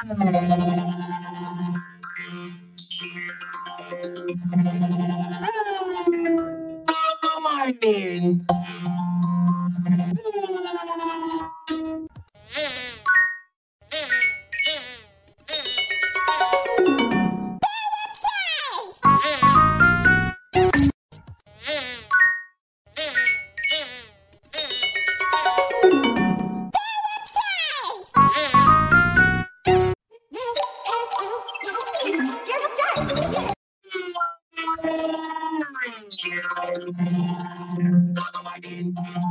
Come on, man. Thank you.